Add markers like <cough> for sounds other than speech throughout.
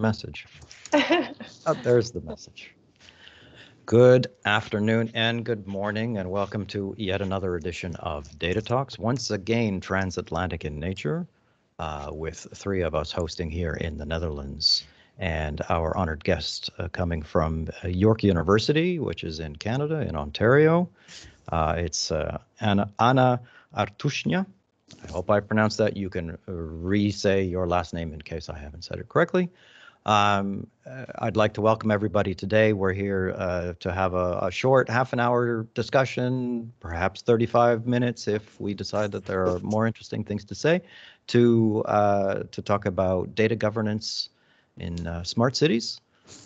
message. <laughs> oh, there's the message. Good afternoon and good morning, and welcome to yet another edition of Data Talks. Once again, transatlantic in nature, uh, with three of us hosting here in the Netherlands, and our honored guest uh, coming from uh, York University, which is in Canada, in Ontario. Uh, it's uh, Anna, Anna Artushnia. I hope I pronounced that. You can uh, re-say your last name in case I haven't said it correctly. Um, uh, I'd like to welcome everybody today. We're here uh, to have a, a, short half an hour discussion, perhaps 35 minutes if we decide that there are more interesting things to say, to, uh, to talk about data governance in uh, smart cities.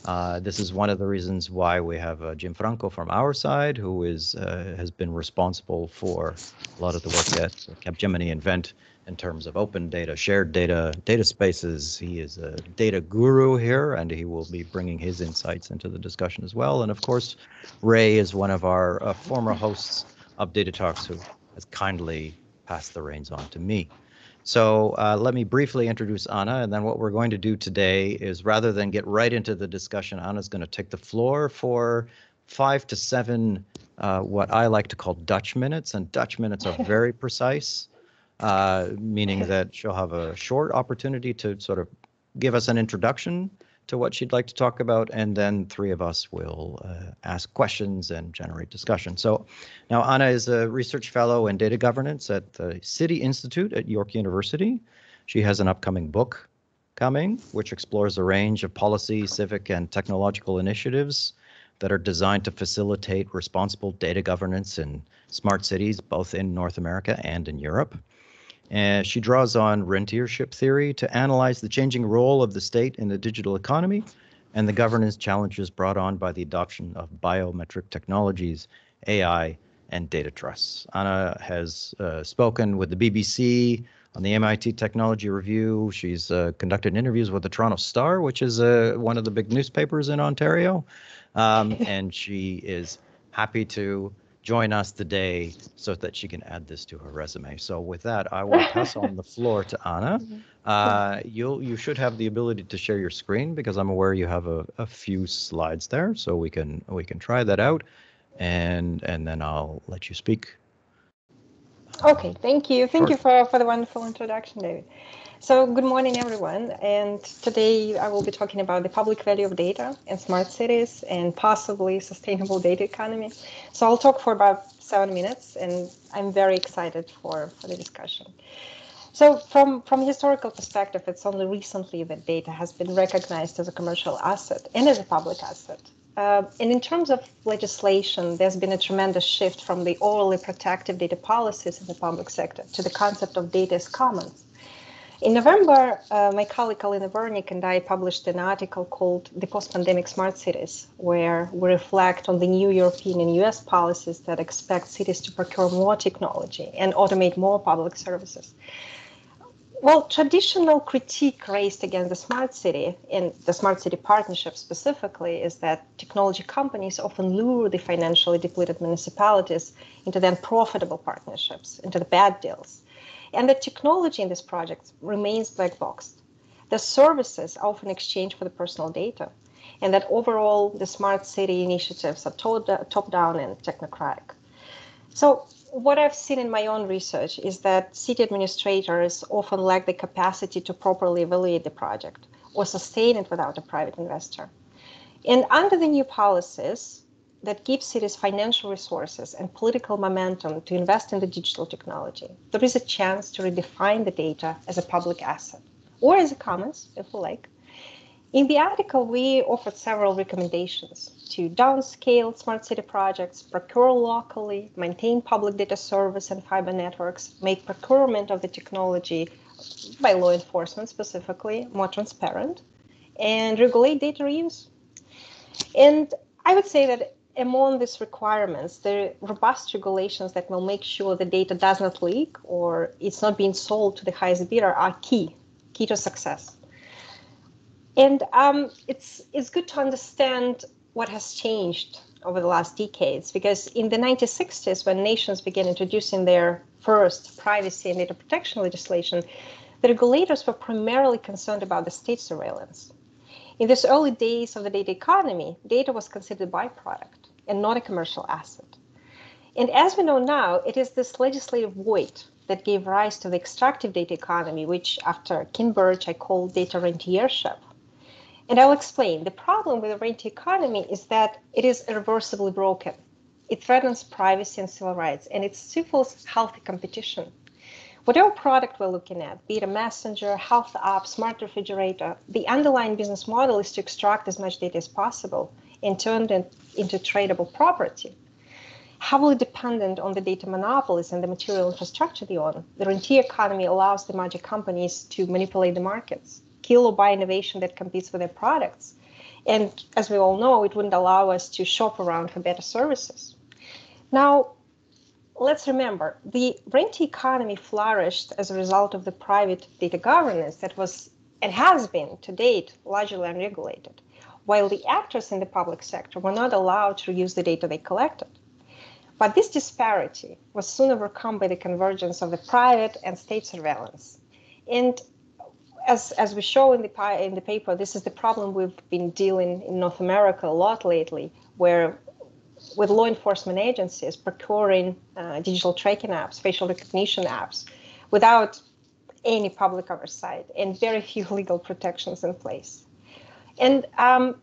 Uh, this is one of the reasons why we have uh, Gianfranco from our side, who is has been responsible for a lot of the work at Capgemini and Invent in terms of open data, shared data, data spaces. He is a data guru here, and he will be bringing his insights into the discussion as well. And of course, Ray is one of our uh, former hosts of Data Talks who has kindly passed the reins on to me. So uh, let me briefly introduce Anna, and then what we're going to do today is rather than get right into the discussion, Anna's going to take the floor for five to seven, uh, what I like to call Dutch minutes, and Dutch minutes are <laughs> very precise uh, meaning <laughs> that she'll have a short opportunity to sort of give us an introduction to what she'd like to talk about, and then three of us will uh, ask questions and generate discussion. So now Anna is a research fellow in data governance at the City Institute at York University. She has an upcoming book coming, which explores a range of policy, civic, and technological initiatives that are designed to facilitate responsible data governance in smart cities, both in North America and in Europe. And she draws on rentiership theory to analyze the changing role of the state in the digital economy and the governance challenges brought on by the adoption of biometric technologies, AI, and data trusts. Anna has uh, spoken with the BBC on the MIT Technology Review. She's uh, conducted interviews with the Toronto Star, which is uh, one of the big newspapers in Ontario. Um, and she is happy to join us today so that she can add this to her resume. So with that, I will pass on the <laughs> floor to Anna. Mm-hmm. Uh, you'll you should have the ability to share your screen because I'm aware you have a, a few slides there, so we can we can try that out, and and then I'll let you speak. Okay, thank you, thank sure. you for for the wonderful introduction, David. So good morning, everyone. And today I will be talking about the public value of data and smart cities and possibly sustainable data economy. So I'll talk for about seven minutes and I'm very excited for, for the discussion. So from, from a historical perspective, it's only recently that data has been recognized as a commercial asset and as a public asset. Uh, and in terms of legislation, there's been a tremendous shift from the orally protective data policies in the public sector to the concept of data as commons in November, uh, my colleague Alina Wernick and I published an article called The Post Pandemic Smart Cities, where we reflect on the new European and US policies that expect cities to procure more technology and automate more public services. Well, traditional critique raised against the smart city and the smart city partnership specifically is that technology companies often lure the financially depleted municipalities into then profitable partnerships, into the bad deals and the technology in this project remains black boxed. The services often exchange for the personal data, and that overall the smart city initiatives are top down and technocratic. So, what I've seen in my own research is that city administrators often lack the capacity to properly evaluate the project or sustain it without a private investor. And under the new policies, that gives cities financial resources and political momentum to invest in the digital technology, there is a chance to redefine the data as a public asset or as a commons, if you like. In the article, we offered several recommendations to downscale smart city projects, procure locally, maintain public data service and fiber networks, make procurement of the technology by law enforcement specifically more transparent, and regulate data reuse. And I would say that among these requirements, are robust regulations that will make sure the data does not leak or it's not being sold to the highest bidder are key, key to success. And um, it's it's good to understand what has changed over the last decades because in the 1960s, when nations began introducing their first privacy and data protection legislation, the regulators were primarily concerned about the state surveillance In these early days of the data economy, data was considered a byproduct and not a commercial asset. And as we know now, it is this legislative void that gave rise to the extractive data economy, which after Kean Birch I call data rentiership. And I'll explain. The problem with the rentier economy is that it is irreversibly broken. It threatens privacy and civil rights, and it stifles healthy competition. Whatever product we're looking at, be it a messenger, health app, smart refrigerator, the underlying business model is to extract as much data as possible and turn it into tradable property heavily dependent on the data monopolies and the material infrastructure they own. The rentier economy allows the major companies to manipulate the markets, kill or buy innovation that competes with their products. And as we all know, it wouldn't allow us to shop around for better services. Now, let's remember the rentier economy flourished as a result of the private data governance that was and has been to date largely unregulated, while the actors in the public sector were not allowed to use the data they collected. But this disparity was soon overcome by the convergence of the private and state surveillance. And as, as we show in the, in the paper, this is the problem we've been dealing in North America a lot lately, where with law enforcement agencies procuring uh, digital tracking apps, facial recognition apps, without any public oversight and very <laughs> few legal protections in place. And um,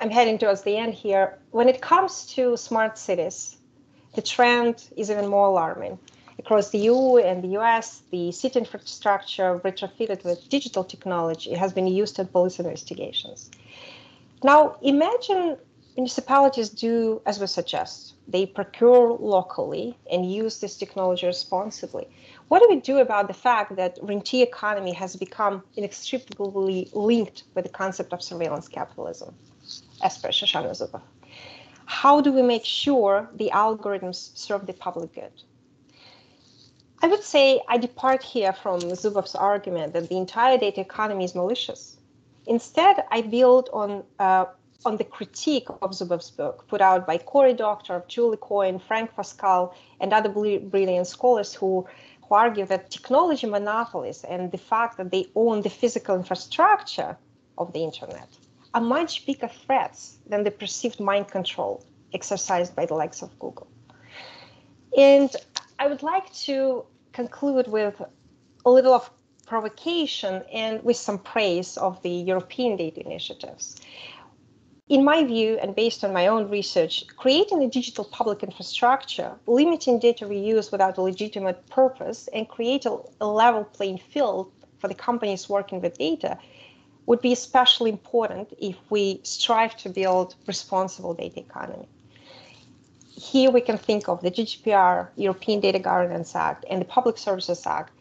I'm heading towards the end here. When it comes to smart cities, the trend is even more alarming. Across the EU and the US, the city infrastructure retrofitted with digital technology has been used in police investigations. Now, imagine municipalities do as we suggest. They procure locally and use this technology responsibly. What do we do about the fact that rentier economy has become inextricably linked with the concept of surveillance capitalism? as per Shoshana Zuboff. How do we make sure the algorithms serve the public good? I would say I depart here from Zuboff's argument that the entire data economy is malicious. Instead, I build on uh, on the critique of Zuboff's book, put out by Cory Doctorow, Julie Cohen, Frank Pasquale, and other brilliant scholars who, who argue that technology monopolies and the fact that they own the physical infrastructure of the internet are much bigger threats than the perceived mind control exercised by the likes of Google. And I would like to conclude with a little of provocation and with some praise of the European data initiatives. In my view, and based on my own research, creating a digital public infrastructure, limiting data reuse without a legitimate purpose, and create a, a level playing field for the companies working with data would be especially important if we strive to build responsible data economy. Here we can think of the GDPR, European Data Governance Act, and the Public Services Act.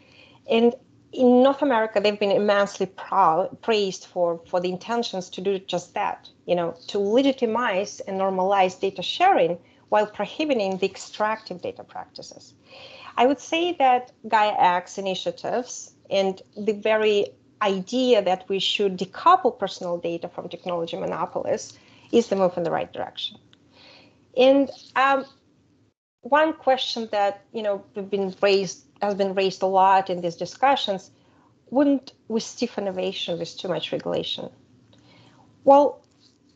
And in North America, they've been immensely proud, praised for, for the intentions to do just that, you know, to legitimize and normalize data sharing while prohibiting the extractive data practices. I would say that Gaia X initiatives and the very idea that we should decouple personal data from technology monopolies is the move in the right direction. And um, one question that you know been raised has been raised a lot in these discussions: Wouldn't we stiff innovation with too much regulation? Well,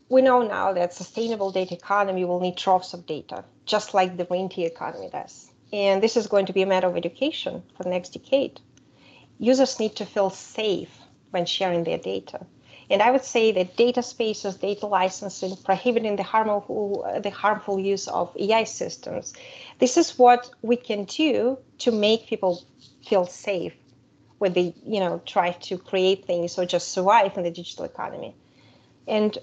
we know now that sustainable data economy will need troughs of data, just like the rentier economy does. And this is going to be a matter of education for the next decade users need to feel safe when sharing their data. And I would say that data spaces, data licensing, prohibiting the harmful, the harmful use of AI systems, this is what we can do to make people feel safe when they, you know, try to create things or just survive in the digital economy. And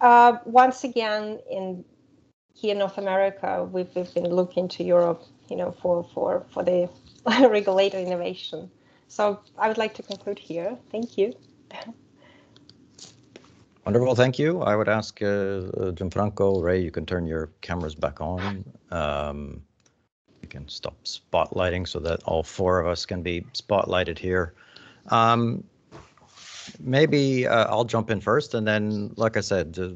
uh, once again, in here in North America, we've, we've been looking to Europe, you know, for for for the <laughs> regulated innovation. So I would like to conclude here. Thank you. <laughs> Wonderful, thank you. I would ask uh, uh, Gianfranco, Ray, you can turn your cameras back on. Um, you can stop spotlighting so that all four of us can be spotlighted here. Um, maybe uh, I'll jump in first, and then, like I said, uh,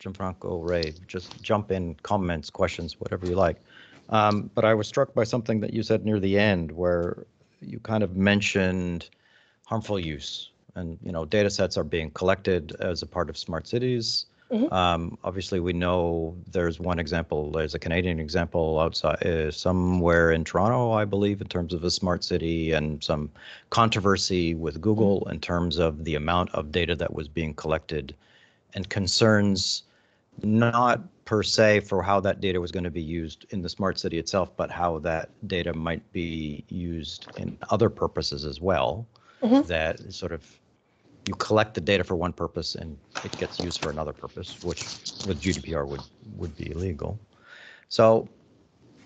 Gianfranco, Ray, just jump in, comments, questions, whatever you like. Um, but I was struck by something that you said near the end, where you kind of mentioned harmful use and you know data sets are being collected as a part of smart cities. Mm-hmm. Um, obviously, we know there's one example. There's a Canadian example outside uh, somewhere in Toronto, I believe, in terms of a smart city, and some controversy with Google mm-hmm. in terms of the amount of data that was being collected, and concerns not per se for how that data was going to be used in the smart city itself, but how that data might be used in other purposes as well. Mm-hmm. That sort of you collect the data for one purpose and it gets used for another purpose, which with GDPR would would be illegal. So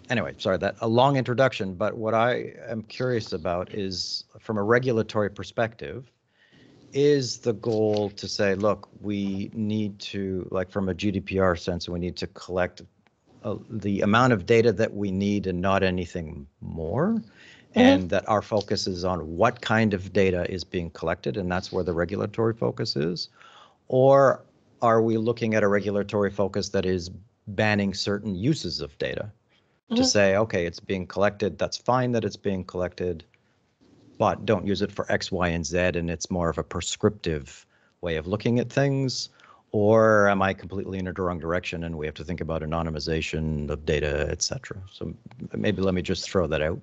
anyway, sorry that a long introduction, but what I am curious about is from a regulatory perspective, is the goal to say, look, we need to, like from a GDPR sense, we need to collect uh, the amount of data that we need and not anything more? Mm-hmm. And that our focus is on what kind of data is being collected, and that's where the regulatory focus is? Or are we looking at a regulatory focus that is banning certain uses of data? Mm-hmm. To say, okay, it's being collected, that's fine that it's being collected but don't use it for X, Y, and Z, and it's more of a prescriptive way of looking at things? Or am I completely in a wrong direction and we have to think about anonymization of data, et cetera? So maybe let me just throw that out.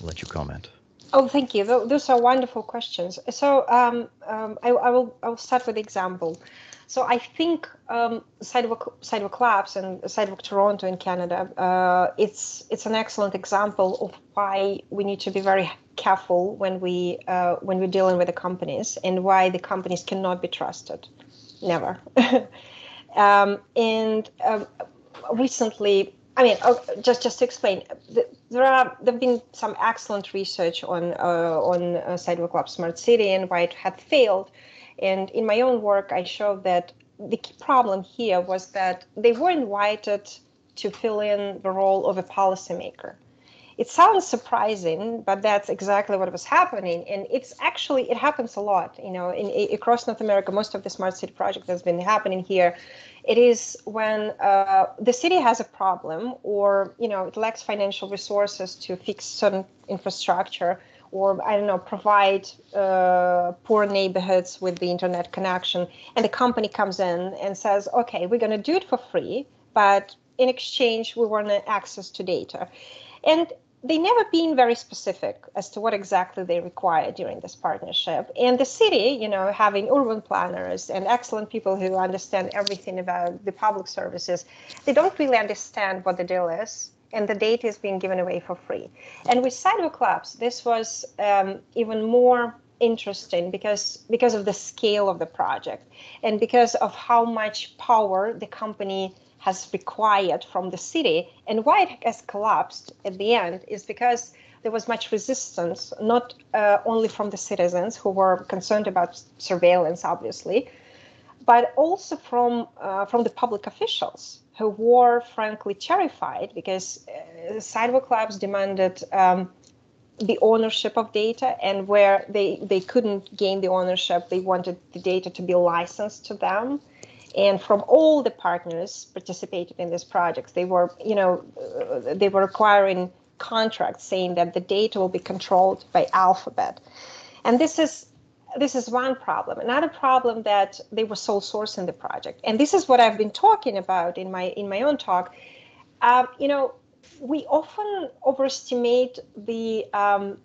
Let you comment. Oh, thank you. Those are wonderful questions. So um, um, I, I, will I will start with the example. So I think um, Sidewalk, Sidewalk Labs and Sidewalk Toronto in Canada, uh, it's it's an excellent example of why we need to be very careful when we uh, when we're dealing with the companies and why the companies cannot be trusted, never. <laughs> um, and um, recently, I mean, oh, just just to explain, there are there've been some excellent research on uh, on uh, Sidewalk Lab Smart City and why it had failed and in my own work, I showed that the key problem here was that they were invited to fill in the role of a policymaker. It sounds surprising, but that's exactly what was happening, and it's actually it happens a lot. You know, in, in across North America, most of the smart city project has been happening here. It is when uh, the city has a problem, or you know, it lacks financial resources to fix certain infrastructure, or I don't know, provide uh, poor neighborhoods with the internet connection. And the company comes in and says, okay, we're going to do it for free, but in exchange, we want access to data. And they never been very specific as to what exactly they require during this partnership. And the city, you know, having urban planners and excellent people who understand everything about the public services, they don't really understand what the deal is and the data is being given away for free. And with Sidewalk Labs, this was um, even more interesting because because of the scale of the project and because of how much power the company has required from the city and why it has collapsed at the end is because there was much resistance not uh, only from the citizens who were concerned about surveillance obviously but also from uh, from the public officials who were frankly terrified because uh, sidewalk labs demanded um, the ownership of data and where they, they couldn't gain the ownership they wanted the data to be licensed to them and from all the partners participated in this project they were you know they were requiring contracts saying that the data will be controlled by alphabet and this is this is one problem. Another problem that they were sole sourcing the project, and this is what I've been talking about in my in my own talk. Uh, you know, we often overestimate the um,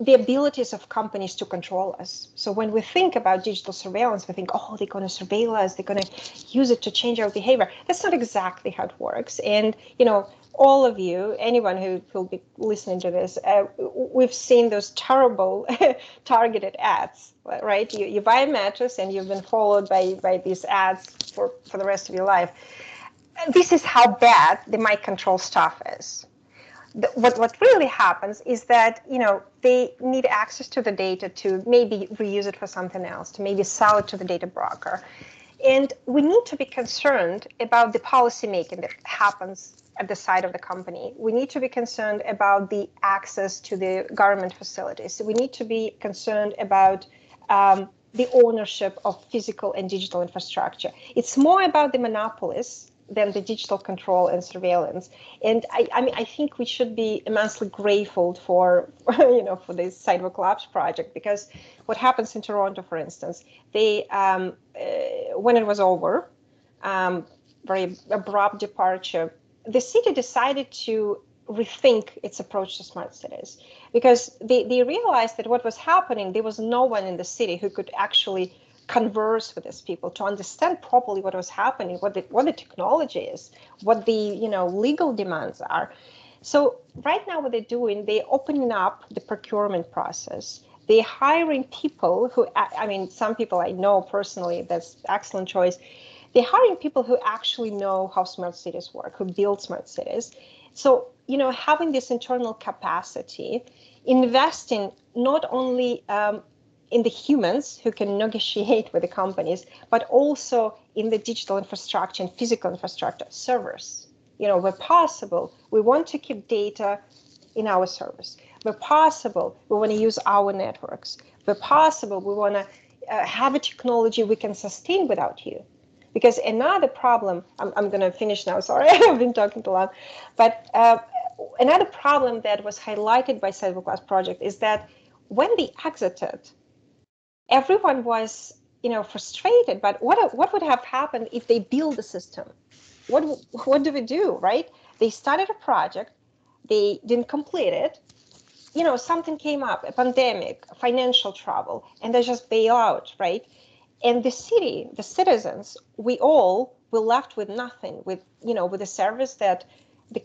the abilities of companies to control us. So when we think about digital surveillance, we think, oh, they're going to surveil us, they're going to use it to change our behavior. That's not exactly how it works. And you know, all of you, anyone who will be listening to this, uh, we've seen those terrible <laughs> targeted ads, right? You, you buy a mattress and you've been followed by, by these ads for, for the rest of your life. This is how bad the mind control stuff is. The, what, what really happens is that you know they need access to the data to maybe reuse it for something else, to maybe sell it to the data broker. And we need to be concerned about the policy making that happens at the side of the company. We need to be concerned about the access to the government facilities. We need to be concerned about um, the ownership of physical and digital infrastructure. It's more about the monopolies than the digital control and surveillance. And I, I mean, I think we should be immensely grateful for, <laughs> you know, for this Sidewalk Labs project because what happens in Toronto, for instance, they, um, uh, when it was over, um, very abrupt departure, the city decided to rethink its approach to smart cities because they, they realized that what was happening, there was no one in the city who could actually converse with these people to understand properly what was happening, what the what the technology is, what the you know legal demands are. So right now, what they're doing, they're opening up the procurement process. They're hiring people who, I mean, some people I know personally. That's excellent choice. They're hiring people who actually know how smart cities work, who build smart cities. So you know, having this internal capacity, investing not only um, in the humans who can negotiate with the companies, but also in the digital infrastructure and physical infrastructure servers. You know, where possible, we want to keep data in our servers. Where possible, we want to use our networks. Where possible, we want to uh, have a technology we can sustain without you. Because another problem, I'm, I'm going to finish now, <laughs> sorry, I've been talking too long, but uh, another problem that was highlighted by Labs project is that when they exited everyone was you know frustrated but what what would have happened if they build a system? What what do we do right? They started a project they didn't complete it. You know something came up a pandemic financial trouble and they just bail out right? And the city the citizens we all were left with nothing with you know with a service that the,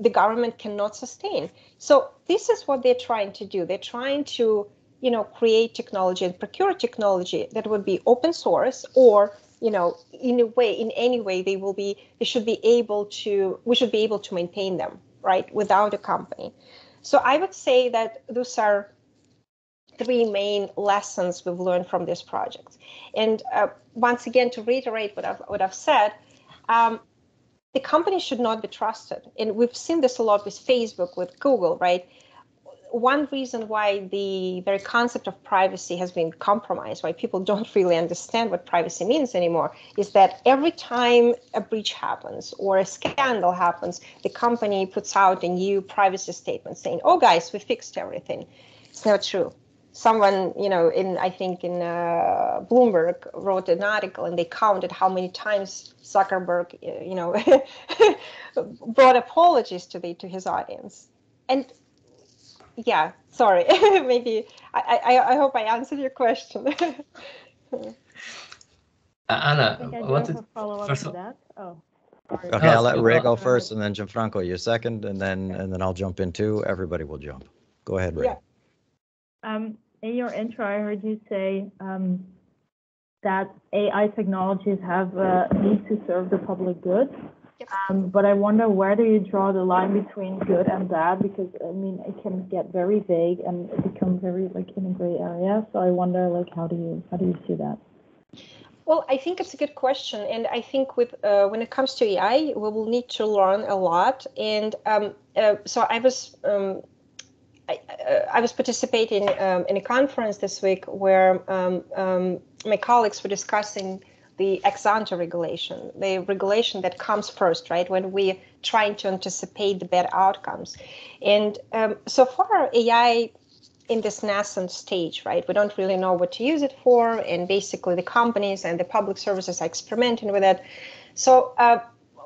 the government cannot sustain. So this is what they're trying to do. They're trying to you know create technology and procure technology that would be open source or you know in a way in any way they will be they should be able to we should be able to maintain them right without a company. So i would say that those are three main lessons we've learned from this project. And uh, once again to reiterate what i've what i've said um, the company should not be trusted. And we've seen this a lot with facebook with google right one reason why the very concept of privacy has been compromised, why people <laughs> don't really understand what privacy means anymore, is that every time a breach happens or a scandal happens, the company puts out a new privacy statement saying, "Oh, guys, we fixed everything." It's not true. Someone, you know, in I think in uh, Bloomberg wrote an article and they counted how many times Zuckerberg, you know, <laughs> brought apologies to the to his audience, and yeah, sorry. <laughs> Maybe I, I, I hope I answered your question. <laughs> uh, Anna, I, I wanted to follow up to that. Oh. Sorry. Okay, I'll let Ray go first, and then Gianfranco, you second, and then and then I'll jump in too. Everybody will jump. Go ahead, Ray. Yeah. Um, in your intro, I heard you say um, that AI technologies have uh, need to serve the public good. Um, but I wonder where do you draw the line between good and bad? Because I mean, it can get very vague and it becomes very like in a gray area. So I wonder, like, how do you how do you see that? Well, I think it's a good question, and I think with uh, when it comes to AI, we will need to learn a lot. And um, uh, so I was. Um, I, uh, I, was participating um, in a conference this week where um, um, my colleagues were discussing the ex ante regulation, the regulation that comes first, right, when we're trying to anticipate the bad outcomes. And um, so far, AI in this nascent stage, right, we don't really know what to use it for, and basically the companies and the public services are experimenting with it. So uh,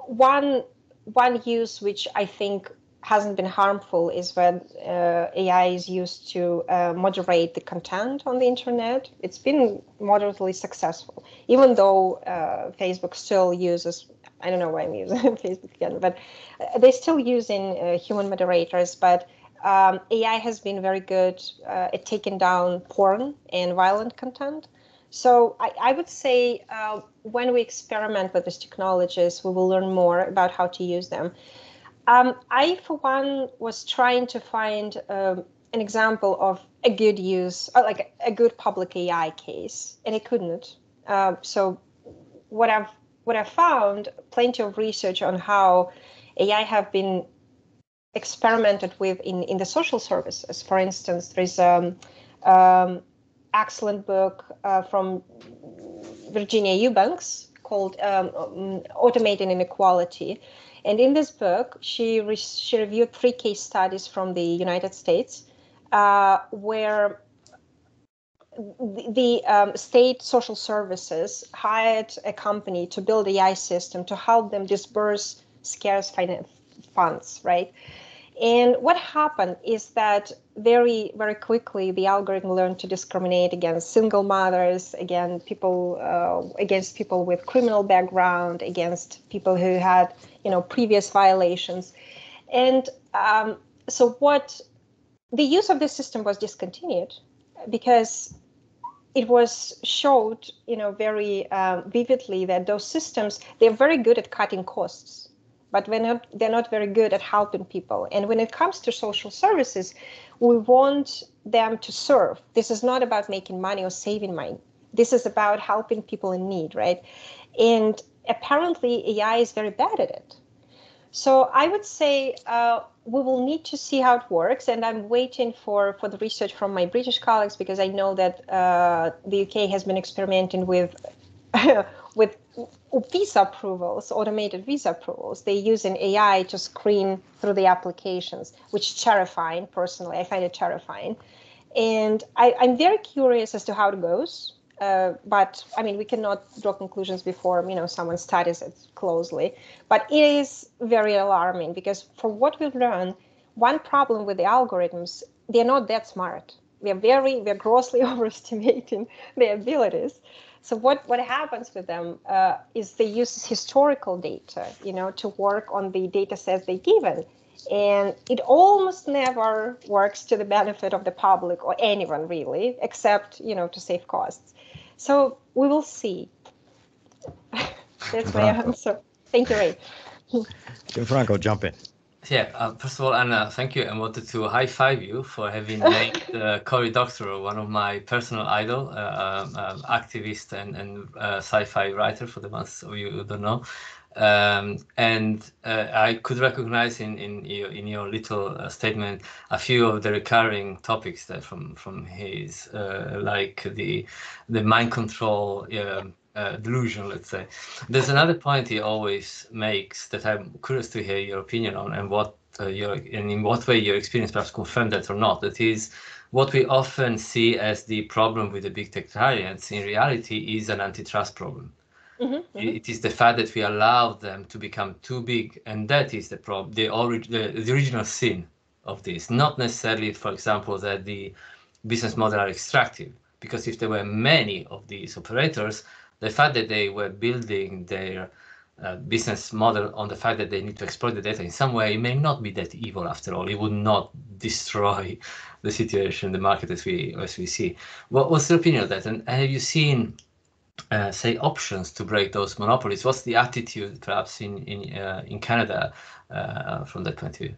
one one use which I think hasn't been harmful is when uh, AI is used to uh, moderate the content on the internet. It's been moderately successful, even though uh, Facebook still uses. I don't know why I'm using <laughs> Facebook again, but uh, they're still using uh, human moderators. But um, AI has been very good uh, at taking down porn and violent content. So I, I would say when we experiment with these technologies, we will learn more about how to use them. Um, I, for one, was trying to find um, an example of a good use, uh, like a good public AI case, and I couldn't. Uh, so, what I've what I found, plenty of research on how AI have been experimented with in, in the social services. For instance, there's an um, um, excellent book uh, from Virginia Eubanks called um, um, Automating Inequality. And in this book, she, re- she reviewed three case studies from the United States uh, where the, um, state social services hired a company to build AI system to help them disburse scarce finance funds, right? And what happened is that very, very quickly the algorithm learned to discriminate against single mothers, against people, uh, against people with criminal background, against people who had, you know, previous violations, and um, so what? The use of this system was discontinued because it was showed, you know, very uh, vividly that those systems they're very good at cutting costs but not, they're not very good at helping people. And when it comes to social services, we want them to serve. This is not about making money or saving money. This is about helping people in need, right? And apparently, AI is very bad at it. So I would say uh, we will need to see how it works, and I'm waiting for for the research from my British colleagues because I know that uh, the UK has been experimenting with <laughs> with visa approvals, automated visa approvals, they use an AI to screen through the applications, which is terrifying. Personally, I find it terrifying, and I, am very curious as to how it goes. Uh, but I mean, we cannot draw conclusions before you know someone studies it closely. But it is very alarming because, from what we've learned, one problem with the algorithms, they're not that smart. We're very, we're grossly <laughs> overestimating their abilities. So what, what happens with them uh, is they use historical data, you know, to work on the data sets they given. And it almost never works to the benefit of the public or anyone really, except, you know, to save costs. So we will see. <laughs> That's my answer. Thank you, Ray. Franco, jump in. Yeah, uh, first of all, Anna, thank you. I wanted to high five you for having <laughs> made uh, Cory Doctorow one of my personal idol, uh, um, um, activist and, and uh, sci-fi writer for the ones of you who don't know. Um, and uh, I could recognize in, in, your, in your little uh, statement a few of the recurring topics that from from his, like the the mind control um, uh, delusion, let's say. There's another point he always makes that I'm curious to hear your opinion on, and what uh, your and in what way your experience perhaps confirmed that or not. That is, what we often see as the problem with the big tech giants in reality is an antitrust problem. Mm-hmm, mm-hmm. It is the fact that we allow them to become too big, and that is the problem, the, orig- the, the original sin of this. Not necessarily, for example, that the business model are extractive, because if there were many of these operators, the fact that they were building their uh, business model on the fact that they need to exploit the data in some way may not be that evil after all. It would not destroy the situation, the market as we as we see. What, what's your opinion of that? And, have you seen, uh, say, options to break those monopolies? What's the attitude, perhaps, in in uh, in Canada uh, from that point of view?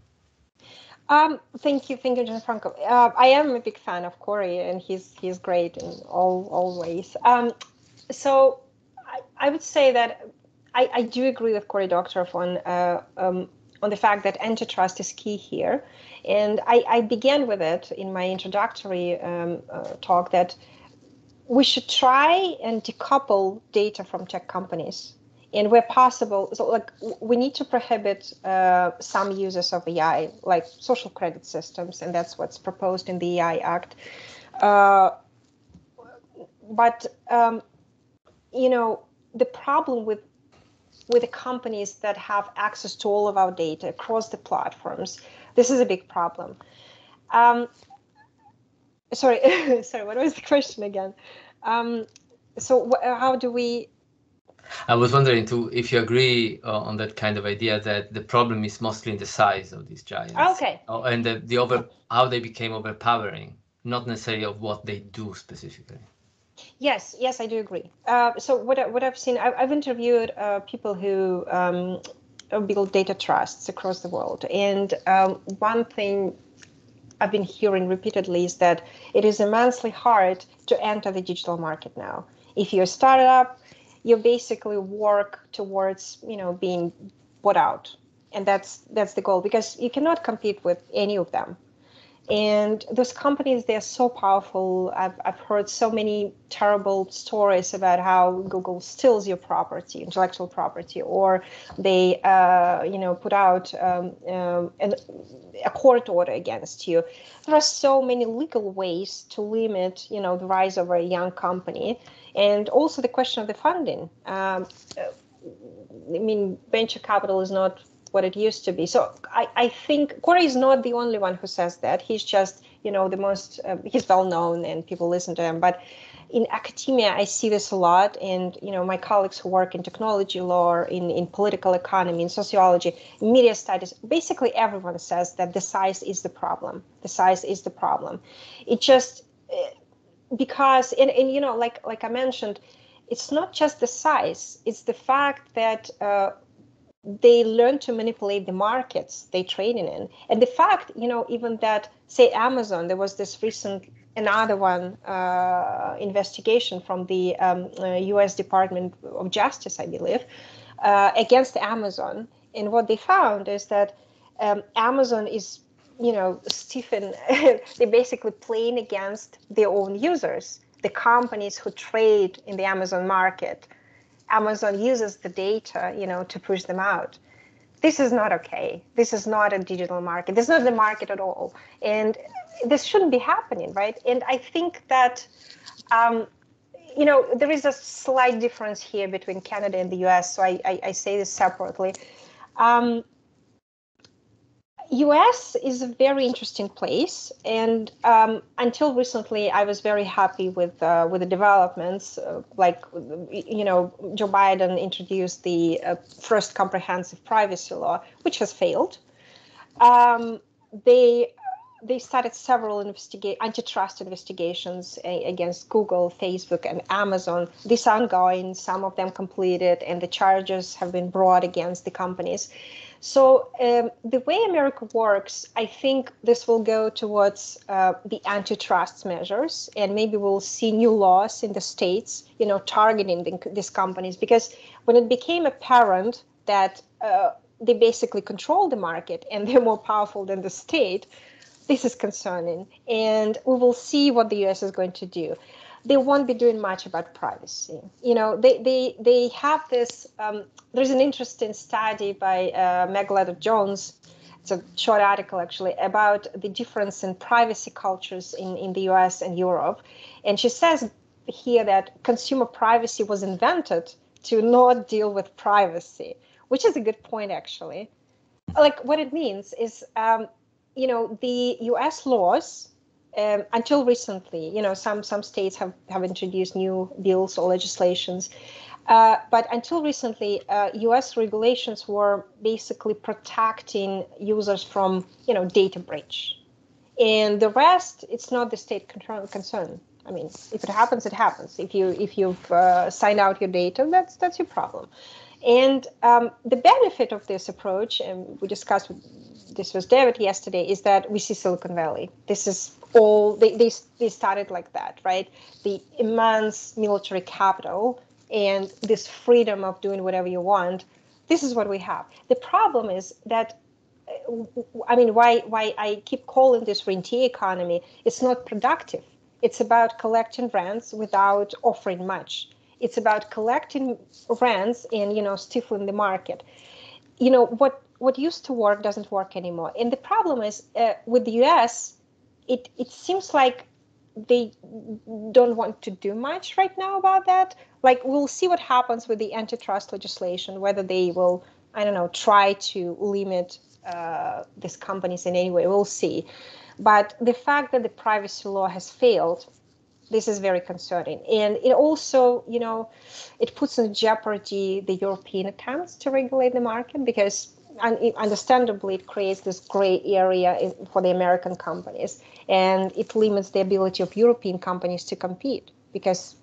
Um, thank you, thank you, Gianfranco. Uh, I am a big fan of Cory, and he's he's great in all all ways. Um, so I, I, would say that I, I, do agree with Cory Doctorow on uh, um, on the fact that antitrust is key here, and I, I began with it in my introductory um, uh, talk that we should try and decouple data from tech companies. And where possible so like we need to prohibit uh, some uses of ai like social credit systems and that's what's proposed in the ai act. Uh, but um, you know, the problem with with the companies that have access to all of our data across the platforms, this is a big problem. Um, sorry, <laughs> sorry, what was the question again? Um, so wh- how do we? I was wondering too if you agree uh, on that kind of idea that the problem is mostly in the size of these giants. Okay. Oh, and the, the over how they became overpowering, not necessarily of what they do specifically. Yes, yes, I do agree. Uh, so what what I've seen, I've, I've interviewed uh, people who um, build data trusts across the world, and um, one thing I've been hearing repeatedly is that it is immensely hard to enter the digital market now. If you're a startup, you basically work towards you know being bought out, and that's that's the goal because you cannot compete with any of them. And those companies, they're so powerful. I've, I've heard so many terrible stories about how Google steals your property, intellectual property, or they, uh, you know, put out um, um, an, a court order against you. There are so many legal ways to limit, you know, the rise of a young company, and also the question of the funding. Um, I mean, venture capital is not what it used to be. So I, I think Cory is not the only one who says that. He's just, you know, the most, uh, he's well known and people listen to him. But in academia, I see this a lot. And, you know, my colleagues who work in technology law, in, in political economy, in sociology, media studies, basically everyone says that the size is the problem. The size is the problem. It just, eh, because, and, and you know, like, like I mentioned, it's not just the size, it's the fact that uh, they learn to manipulate the markets they trade in. And the fact, you know, even that, say, Amazon, there was this recent, another one uh, investigation from the um, uh, US Department of Justice, I believe, uh, against Amazon. And what they found is that um, Amazon is, you know, Stephen, <laughs> they're basically playing against their own users, the companies who trade in the Amazon market Amazon uses the data, you know, to push them out. This is not okay. This is not a digital market. This is not the market at all. And this shouldn't be happening, right? And I think that, um, you know, there is a slight difference here between Canada and the US. So I, I, I say this separately. Um, US is a very interesting place, and um, until recently, I was very happy with uh, with the developments. Uh, like, you know, Joe Biden introduced the uh, first comprehensive privacy law, which has failed. Um, they they started several investigate antitrust investigations against Google, Facebook, and Amazon. These ongoing. Some of them completed, and the charges have been brought against the companies. So um, the way America works, I think this will go towards uh, the antitrust measures, and maybe we'll see new laws in the states, you know, targeting the, these companies. Because when it became apparent that uh, they basically control the market and <laughs> they're more powerful than the state, this is concerning. And we will see what the U.S. is going to do they won't be doing much about privacy. You know, they they they have this. Um, there's an interesting study by uh, Jones. It's a short article actually about the difference in privacy cultures in, in the US and Europe. And she says here that consumer privacy was invented to not deal with privacy, which is a good point actually. Like what it means is, um, you know, the US laws um, until recently, you know, some some states have have introduced new bills or legislations, uh, but until recently, uh, U.S. regulations were basically protecting users from you know data breach, and the rest it's not the state concern. I mean, if it happens, it happens. If you if you've uh, signed out your data, that's that's your problem. And um, the benefit of this approach, and we discussed this was David yesterday, is that we see Silicon Valley. This is all they, they, they started like that, right? The immense military capital and this freedom of doing whatever you want. This is what we have. The problem is that uh, I mean, why why I keep calling this rentier economy? It's not productive. It's about collecting rents without offering much. It's about collecting rents and you know stifling the market. You know what what used to work doesn't work anymore. And the problem is uh, with the U.S it it seems like they don't want to do much right now about that. Like we'll see what happens with the antitrust legislation, whether they will, I don't know, try to limit uh, these companies in any way. We'll see. But the fact that the privacy law has failed, this is very concerning. And it also, you know, it puts in jeopardy the European attempts to regulate the market because and understandably it creates this gray area for the American companies and it limits the ability of European companies to compete because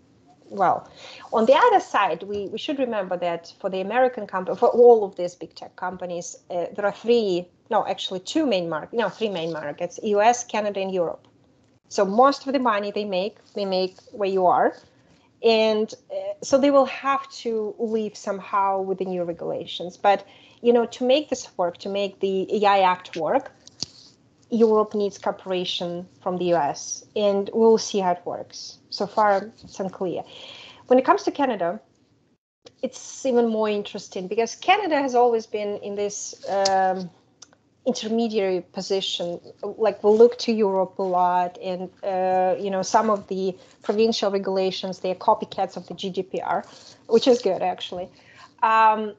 well on the other side we, we should remember that for the American company for all of these big tech companies uh, there are three no actually two main markets no three main markets US Canada and Europe so most of the money they make they make where you are and uh, so they will have to live somehow with the new regulations but you know to make this work to make the AI Act work Europe needs cooperation from the US, and we'll see how it works. So far, it's unclear. When it comes to Canada, it's even more interesting because Canada has always been in this um, intermediary position. Like we'll look to Europe a lot, and uh, you know some of the provincial regulations they are copycats of the GDPR, which is good actually. Um,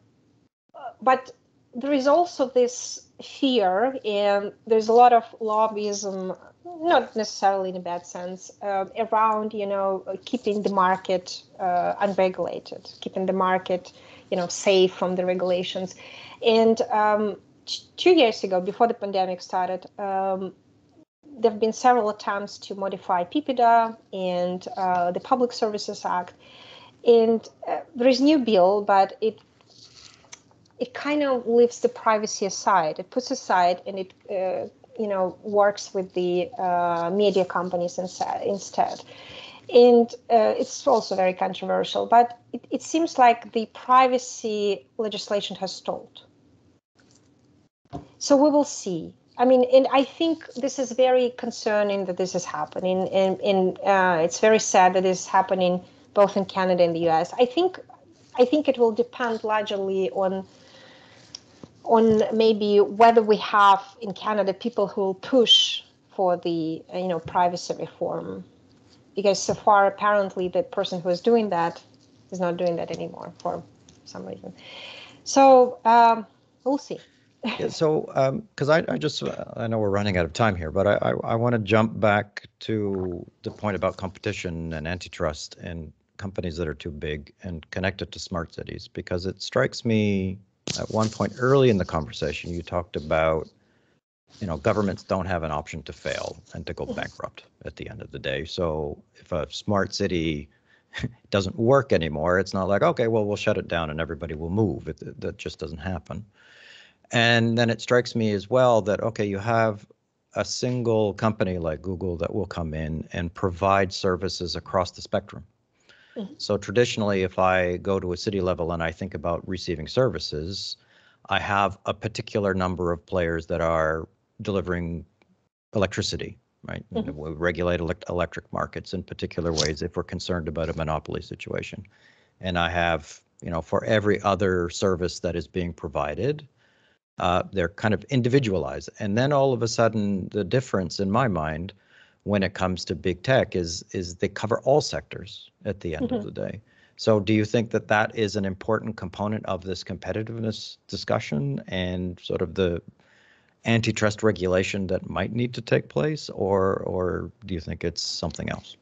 but there is also this fear, and there's a lot of lobbyism, not necessarily in a bad sense, uh, around you know keeping the market uh, unregulated, keeping the market you know safe from the regulations, and um, two years ago, before the pandemic started, um, there have been several attempts to modify PIPEDA and uh, the Public Services Act, and uh, there is new bill, but it it kind of leaves the privacy aside. It puts aside and it uh, you know works with the uh, media companies instead. And uh, it's also very controversial, but it, it seems like the privacy legislation has stalled. So we will see. I mean, and I think this is very concerning that this is happening, and, and uh, it's very sad that this is happening both in Canada and the U.S. I think, I think it will depend largely on on maybe whether we have in Canada people who will push for the you know privacy reform, because so far apparently the person who is doing that is not doing that anymore for some reason. So um, we'll see. Yeah, so because um, I, I just I know we're running out of time here, but I I, I want to jump back to the point about competition and antitrust and companies that are too big and connect it to smart cities because it strikes me at one point early in the conversation, you talked about, you know, governments don't have an option to fail and to go mm-hmm. bankrupt at the end of the day. So if a smart city <laughs> doesn't work anymore, it's not like, okay, well, we'll shut it down and everybody will move. It, that just doesn't happen. And then it strikes me as well that, okay, you have a single company like Google that will come in and provide services across the spectrum. Mm-hmm. So traditionally, if I go to a city level and I think about receiving services, I have a particular number of players that are delivering electricity, right? Mm-hmm. We regulate elect- electric markets in particular ways if we're concerned about a monopoly situation. And I have, you know, for every other service that is being provided, uh, they're kind of individualized. And then all of a sudden, the difference in my mind when it comes to big tech is is they cover all sectors at the end mm-hmm. of the day. So do you think that that is an important component of this competitiveness discussion and sort of the antitrust regulation that might need to take place or or do you think it's something else?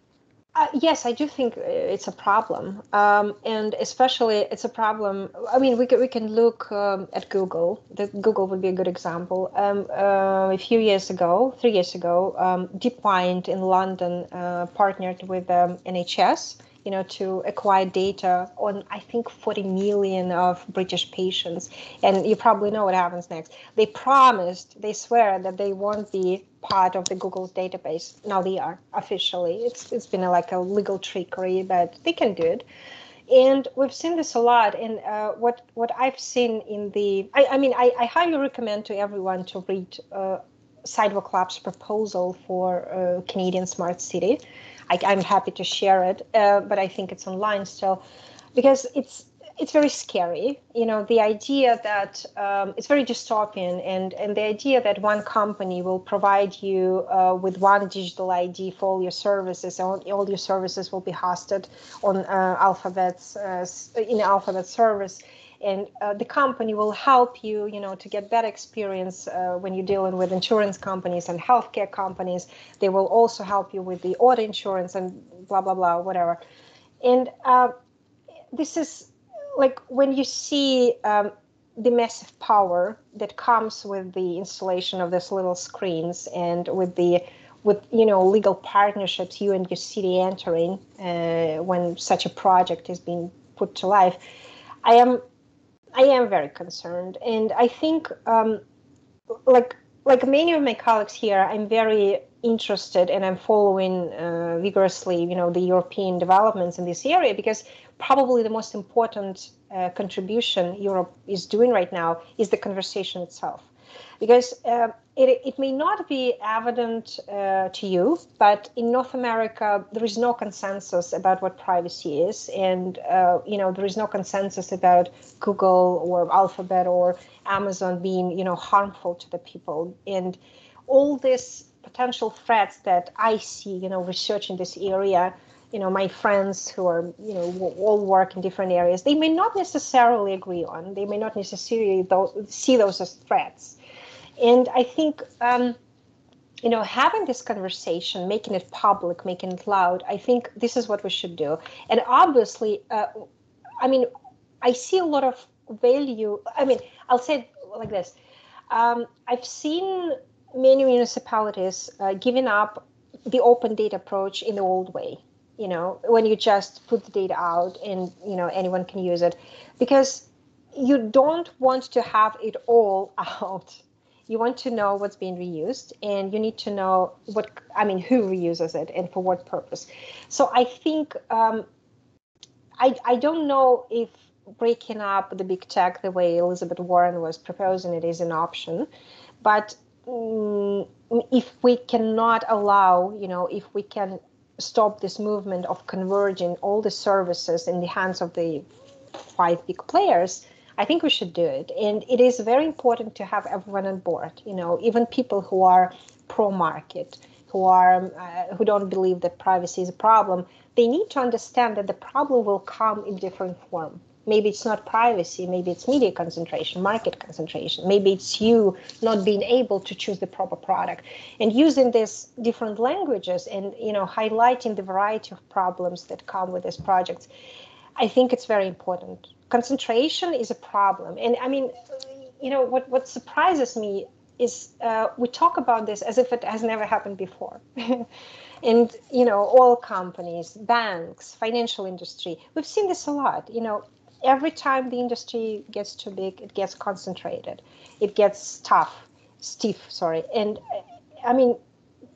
Uh, yes, I do think uh, it's a problem, um, and especially it's a problem. I mean, we can we can look um, at Google. The, Google would be a good example. Um, uh, a few years ago, three years ago, um, DeepMind in London uh, partnered with um, NHS you know, to acquire data on, I think, 40 million of British patients. And you probably know what happens next. They promised, they swear that they won't be part of the Google's database. Now they are officially. It's it's been a, like a legal trickery, but they can do it. And we've seen this a lot. And uh, what what I've seen in the, I, I mean, I, I highly recommend to everyone to read uh, Sidewalk Lab's proposal for uh, Canadian Smart City I, am happy to share it, uh, but I think it's online still because it's it's very scary. You know, the idea that um, it's very dystopian, and and the idea that one company will provide you uh, with one digital ID for all your services, all, all your services will be hosted on uh, Alphabet's uh, in Alphabet service and uh, the company will help you you know to get better experience uh, when you're dealing with insurance companies and healthcare companies. They will also help you with the auto insurance and blah blah blah whatever. And uh, this is like when you see um, the massive power that comes with the installation of these little screens and with the with you know legal partnerships you and your city entering uh, when such a project is being put to life i am I am very concerned, and I think, um, like like many of my colleagues here, I'm very interested and I'm following uh, vigorously, you know, the European developments in this area because probably the most important uh, contribution Europe is doing right now is the conversation itself. Because uh, it, it may not be evident uh, to you, but in North America, there is no consensus about what privacy is. And, uh, you know, there is no consensus about Google or Alphabet or Amazon being, you know, harmful to the people. And all these potential threats that I see, you know, researching this area, you know, my friends who are, you know, all work in different areas, they may not necessarily agree on. They may not necessarily see those as threats. And I think, um, you know, having this conversation, making it public, making it loud, I think this is what we should do. And obviously, uh, I mean, I see a lot of value. I mean, I'll say it like this. Um, I've seen many municipalities uh, giving up the open data approach in the old way you know when you just put the data out and you know anyone can use it because you don't want to have it all <laughs> out you want to know what's being reused and you need to know what i mean who reuses it and for what purpose. So i think um, I, I don't know if breaking up the big tech the way elizabeth warren was proposing it is an option but um, if we cannot allow you know if we can stop this movement of converging all the services in the hands of the five big players, I think we should do it. And it is very important to have everyone on board, you know, even people who are pro market, who are uh, who don't believe that privacy is a problem, they need to understand that the problem will come in different form. Maybe it's not privacy, maybe it's media concentration, market concentration, maybe it's you not being able to choose the proper product. And using these different languages and you know highlighting the variety of problems that come with these projects, I think it's very important. Concentration is a problem. And I mean, you know, what, what surprises me is uh, we talk about this as if it has never happened before. <laughs> and you know oil companies banks financial industry we've seen this a lot you know every time the industry gets too big, it gets concentrated, it gets tough, stiff, sorry. And I mean,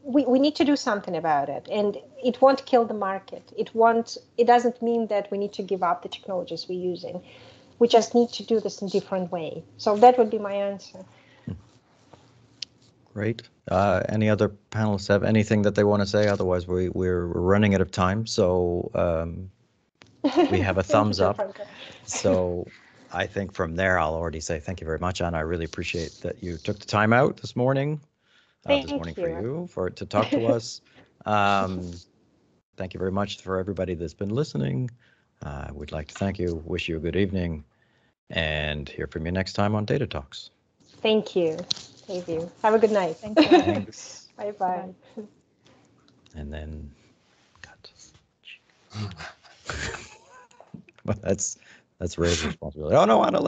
we, we need to do something about it. And it won't kill the market. It won't it doesn't mean that we need to give up the technologies we're using. We just need to do this in a different way. So that would be my answer. Great. Uh, any other panelists have anything that they want to say? Otherwise we, we're running out of time. So um, <laughs> we have a thumbs up. So I think from there, I'll already say thank you very much, Anna. I really appreciate that you took the time out this morning, uh, this morning for you, for to talk to <laughs> us. Um, thank you very much for everybody that's been listening. Uh, we'd like to thank you, wish you a good evening, and hear from you next time on Data Talks. Thank you. Thank you. Have a good night. Thank you. Thanks. <laughs> bye bye. And then cut. <laughs> Well, that's that's Ray's responsibility. Oh no, Anna.